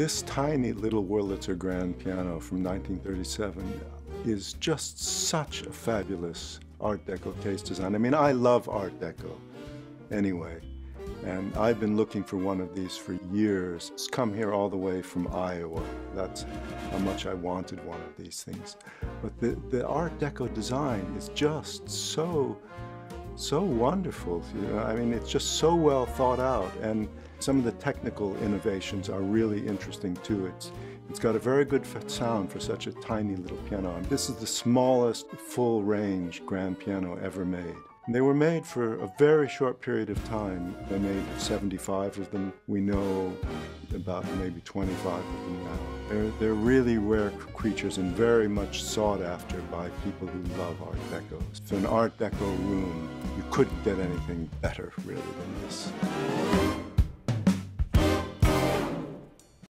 This tiny little Wurlitzer grand piano from 1937 is just such a fabulous Art Deco case design. I mean, I love Art Deco anyway. And I've been looking for one of these for years. It's come here all the way from Iowa. That's how much I wanted one of these things. But the, the Art Deco design is just so, so wonderful. You know? I mean, it's just so well thought out. And some of the technical innovations are really interesting too. It's, it's got a very good sound for such a tiny little piano. And this is the smallest full range grand piano ever made. They were made for a very short period of time. They made 75 of them. We know about maybe 25 of them now. They're, they're really rare creatures and very much sought after by people who love Art Deco. For an Art Deco room, you couldn't get anything better, really, than this.